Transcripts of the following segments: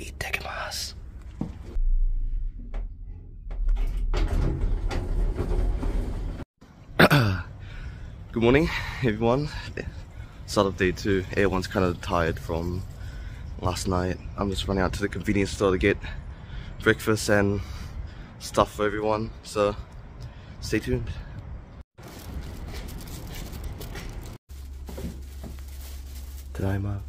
Good morning, everyone. Start of day two. Everyone's kind of tired from last night. I'm just running out to the convenience store to get breakfast and stuff for everyone. So stay tuned. Tadaima.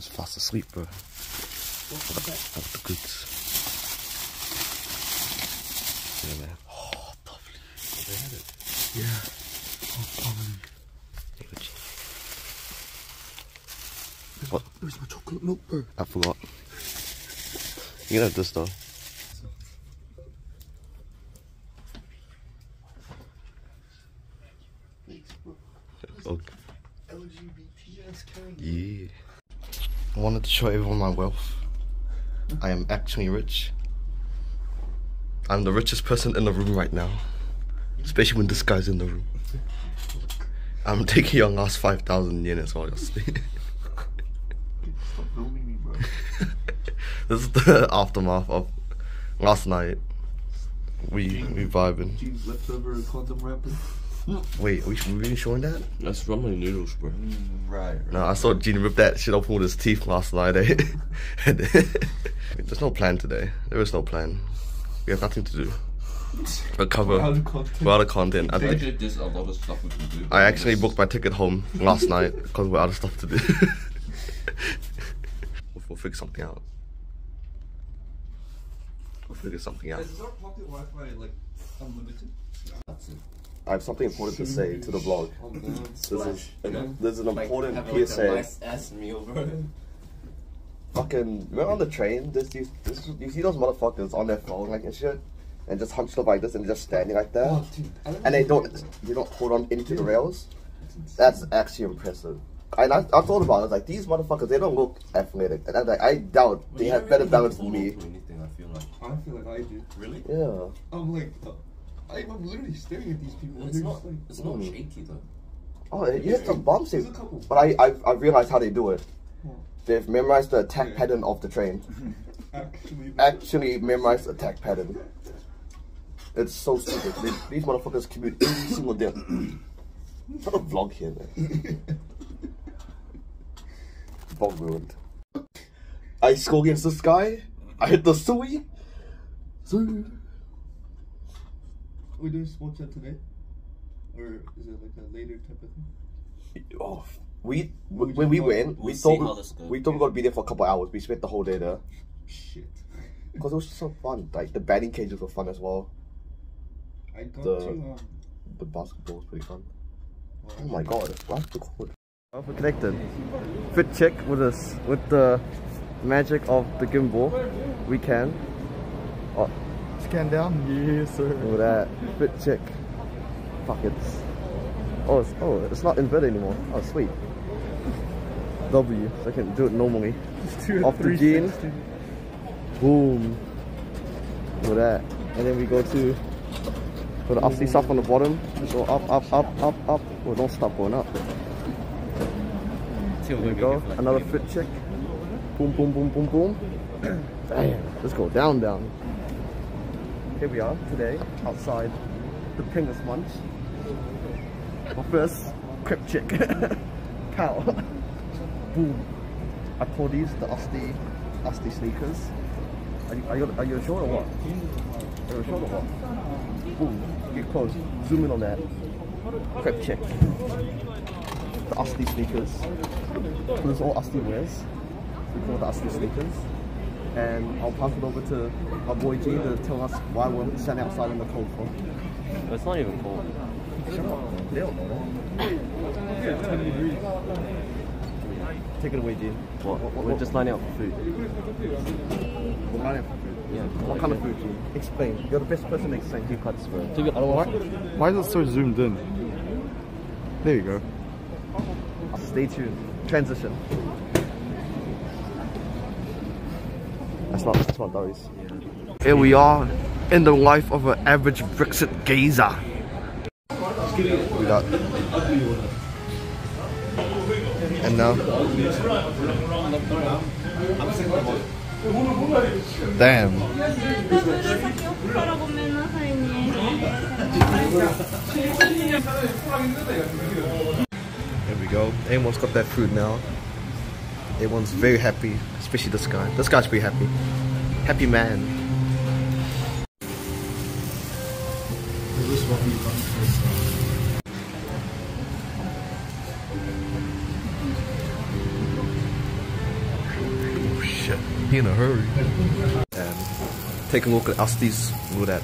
Everyone's fast asleep, bro. That's the goods. Yeah, man. Oh, lovely. They had it. Yeah. Oh, lovely. What? Where's my chocolate milk, bro? I forgot. You can have this though. Oh, LGBTS yeah. I wanted to show everyone my wealth. I am actually rich. I'm the richest person in the room right now. Especially when this guy's in the room. I'm taking your last 5,000 yen as well, just Stop filming me, bro. This is the aftermath of last night. We we vibing. Gene's leftover condom. Wait, we we really showing that? That's ramen noodles, bro. Right, right. No, I saw Gene rip that shit open with his teeth last night. Eh? There's no plan today. There is no plan. We have nothing to do. But cover. Out of content. We're out of content. I, I think think there's a lot of stuff we can do. I actually booked my ticket home last night because we're out of stuff to do. we'll, we'll figure something out. We'll figure something out. Is our pocket Wi-Fi like unlimited? That's it. I have something important to say to the vlog. This is, this is an important Have like PSA. a nice ass meal, bro. Fucking, remember on the train, this, these, this, you see those motherfuckers on their phone like and shit, and just hunched up like this and just standing like that, Oh, dude. And they don't, they don't hold on into the rails. That's actually impressive. And I, I thought about it, I was like, these motherfuckers, they don't look athletic. And I like, I doubt they have better balance than me. Anything, I feel like. I feel like I do. Really? Yeah. I'm like, uh, I, I'm literally staring at these people. It's not. like, It's not shaky though. Oh, you hit some bumps, There's a but I, I, I realized how they do it. What? They've memorized the attack Yeah. pattern of the train. Actually, Actually memorized the attack pattern. It's so stupid. They, these motherfuckers commute every single day. Not a vlog here, man. Vlog ruined. I score against this guy. I hit the Sui. Sui. We doing small chat today, or is it like a later type of thing? Oh, we We'll when we went, we we'll see how thought this we thought we were gonna be there for a couple hours. We spent the whole day there Shit. because it was so fun. Like the batting cages were fun as well. I got The- to um. The basketball was pretty fun. well, Oh my god, what's the code? We're connected. Fit check with us with the magic of the gimbal. We can. Oh, Scan down. Yes, sir. look at that. Fit check. Fuck it. Oh, it's, oh, it's not inverted anymore. Oh, sweet. W, so I can do it normally. Off the gene. Boom. Look at that. And then we go to for the upsy stuff on the bottom. Go up, up, up, up, up. Well, don't stop going up. Here we go. Another fit check. Boom, boom, boom, boom, boom. Damn. Let's go down, down. Here we are today outside the Pringles Munch. But first, crip check. Cow. boom. I call these the Asti, Asti sneakers. Are you, are you, are you sure or what? Are you sure or what? Boom. Get close. Zoom in on that. Crep check. The Asti sneakers. So this is all Asti wears. We call the Asti sneakers. And I'll pass it over to our boy G to tell us why we're standing outside in the cold for. It's not even cold. Shut up. They don't know that. Take it away, G. What? We're just lining up for food. We're running for food. Yeah. What kind of food, G? Explain. You're the best person to explain. Two cuts, bro. Why, why is it so zoomed in? There you go. Stay tuned. Transition. That's not that's not Here we are in the life of an average Brexit gazer. We got and now Damn. There we go. Everyone's got their food now. Everyone's very happy especially this guy. This guy's pretty happy. Happy man. Oh shit, he in a hurry. And take a look at Asti's look at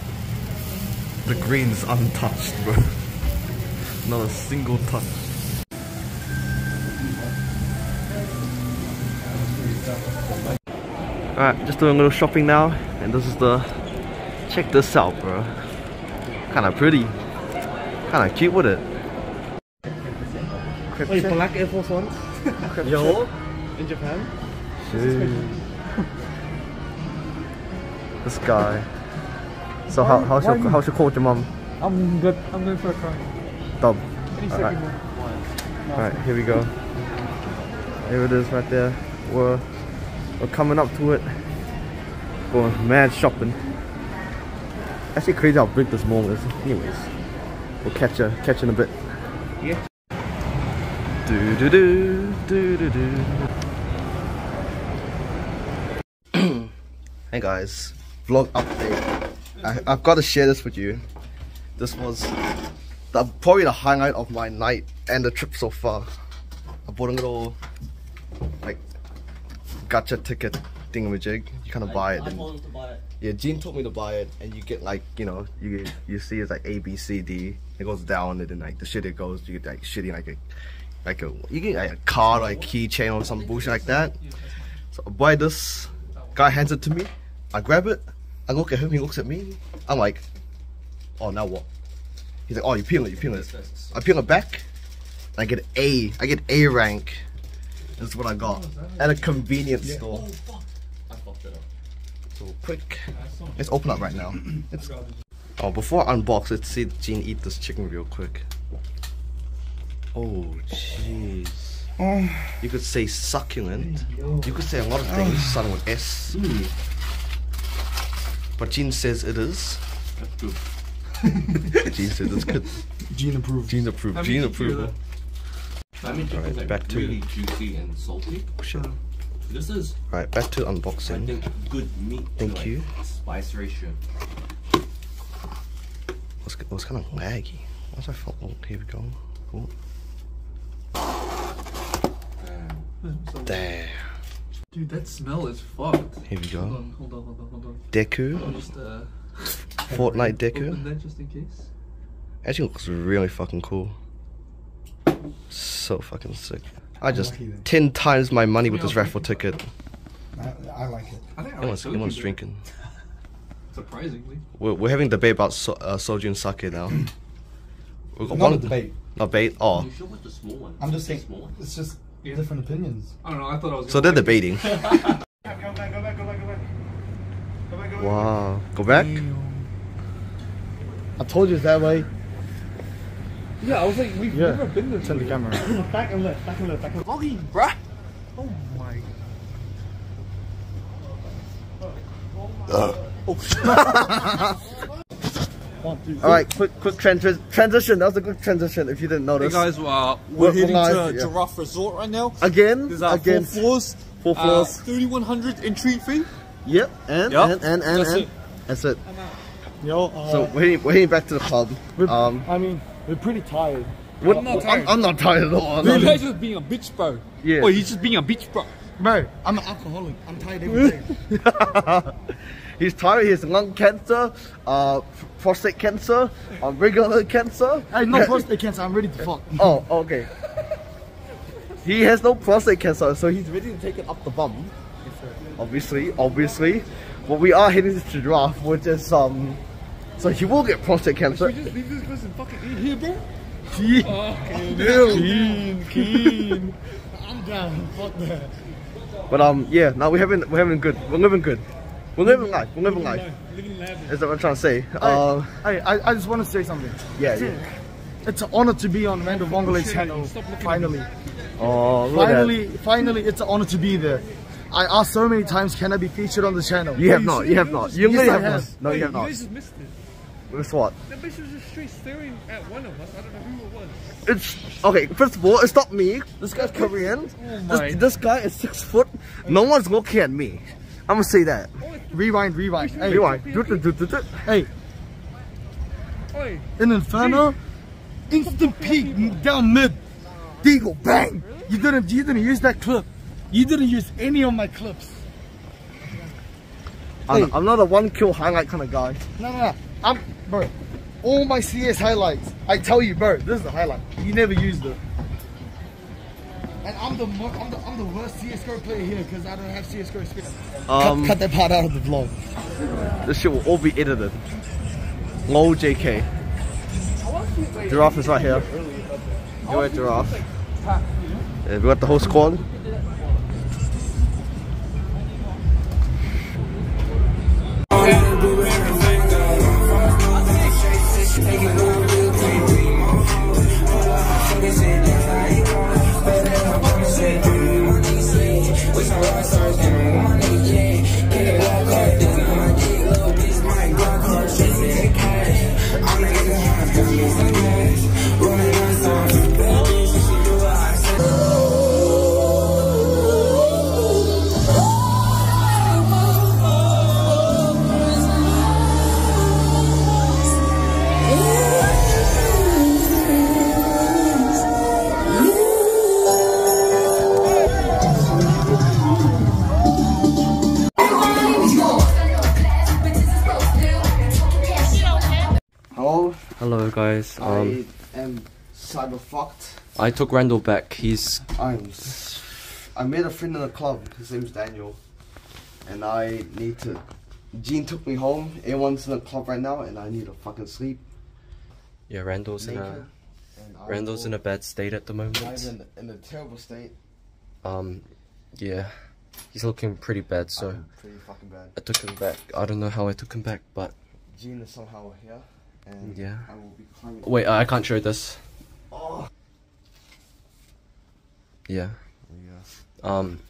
the green's untouched, bro. Not a single touch. Alright, just doing a little shopping now, and this is the. Check this out, bro. Kinda pretty. Kinda cute with it. Wait, black Air Force Ones? Yo! In Japan? this guy. So, how, how's, your, how's your cold, your mom? I'm good. I'm going for a car. Dub. Any Alright. second. Alright, here we go. Here it is right there. We're, we're coming up to it. Going mad shopping. Actually crazy how big this mall is. Anyways, we'll catch you, catch in a bit. Yeah. Do do do do do do. hey guys, vlog update. I, I've got to share this with you. This was the, probably the highlight of my night and the trip so far. I bought a little like gotcha ticket thingamajig. You kind of buy it. I and- to buy it. yeah, Gene told me to buy it, and you get like you know you you see it's like A B C D. It goes down, and then like the shit it goes, you get like shitty like a like a you get like a card or a keychain or some bullshit like that. So I buy this. Guy hands it to me. I grab it. I look at him. He looks at me. I'm like, oh now what? He's like, oh you peel it, you peel it. I peel it back. I get A. I get A rank. That's what I got at a convenience store. Oh, I fucked it up. So quick. Let's open up right now. It's, oh, before I unbox, let's see Gene eat this chicken real quick. Oh, jeez. You could say succulent. You could say a lot of things starting with S. But Gene says it is. That's good. Gene says it's good. Gene approved. Gene approved. Gene approval. I mean, chicken's Alright, like back to- really juicy and salty. Oh, shit. This is, Alright, back to I unboxing. think, good meat. to, Thank like, you. Spice ratio. What's, what's kind of laggy? What's I fault? Oh, here we go. Oh, there. Dude, that smell is fucked. Here we Hold go. on, hold on, hold on, hold on. Deku. I'll just uh, Fortnite open Deku. that just in case. Actually looks really fucking cool. So fucking sick. I just lucky ten times my money with this raffle ticket. I, I like it. I think I Everyone's, like everyone's drinking. Surprisingly. We're, we're having a debate about so, uh, soju and sake now. We've got Not a debate. Not debate. Oh, You sure what's the small one? I'm just The saying, small one. it's just Yeah. different opinions. I don't know. I thought I was. so they're like it. debating. Wow. Go back. I told you it's that way. Yeah, I was like, we've Yeah. never been this. Turn the way. camera. Back and left. Back and left. Back and left. Vlogging, bruh. Oh my. One, two, All right. Quick, quick transi- transition. That was a good transition. If you didn't Hey notice. guys, uh, We're we're heading live, to yeah. Giraffe Resort right now. Again. There's uh, again. four floors. Four Uh, floors. 3100 entry fee. Yep. And Yup. and and and That's and. it. That's it. Yo, uh, So we're heading, we're heading back to the club. Um, I mean, we're pretty tired. what, I'm not I'm, tired. I'm not tired at all. Dude, I'm he's just being a bitch, bro. Yeah. Oh, he's just being a bitch, bro. Bro, I'm an alcoholic. I'm tired every day. He's tired. He has lung cancer, uh, prostate cancer, uh, regular cancer. hey, no prostate cancer. I'm ready to fuck. Oh, okay. He has no prostate cancer, so he's ready to take it up the bum. Obviously, obviously. But we are heading to giraffe, which is um. So he will get prostate cancer. just leave this person fucking in here, bro. Keen, keen. I'm down. Fuck that. But um, yeah. Now we're having we're having good. We're living good. We're living life. We're living life. Living lavish. Is that what I'm trying to say? Uh, Hey, I, I just want to say something. yeah, yeah. It's an honor to be on Randall Vongole's channel. Finally. Oh, look at that. Finally, finally, it's an honor to be there. I asked so many times, can I be featured on the channel? You have not. You have not. You Yes, really have have. not. No, you have You not. guys just missed it. With what? The bitch was just straight staring at one of us. I don't know who it was. It's okay. First of all, it's not me. This guy's oh Korean. my. This, this guy is six foot. No one's looking at me. I'm gonna say that. Oh, rewind, rewind. Hey, Rewind. Do, do, do, do, do. hey, Oi, in Inferno, instant peak down mid, Deagle, bang. You didn't, you didn't use that clip. You didn't use any of my clips. I'm, I'm not a one kill highlight kind of guy. No, no, no. I'm, bro. All my CS highlights. I tell you, bro. This is the highlight. You never used it. And I'm the, I'm the, I'm the worst CS:GO player here because I don't have CS:GO experience. Um, cut, cut that part out of the vlog. This shit will all be edited. Low JK. Giraffe is right here. You at Giraffe. Yeah, we got the whole squad. Guys. Um, I am cyber fucked. I took Randall back. He's I'm. I made a friend in the club. His name's Daniel, and I need to. Gene took me home. Everyone's in the club right now, and I need to fucking sleep. yeah. Randall's in a and Randall's in a bad state at the moment. I'm in, in a terrible state. Um, yeah, he's looking pretty bad. So I'm pretty fucking bad. I took him back. I don't know how I took him back, but Gene is somehow here, Yeah. I will be climbing. wait, I can't show this. Oh. Yeah. Yeah. Um.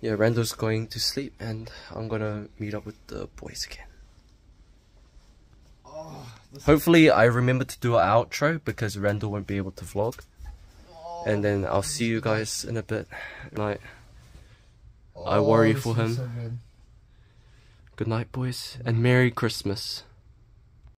Yeah, Randall's going to sleep, and I'm gonna meet up with the boys again. Oh, Hopefully, I remember to do an outro because Randall won't be able to vlog. And then I'll see you guys in a bit. Night. I worry Oh, for him. so good. Good night, boys, and Merry Christmas.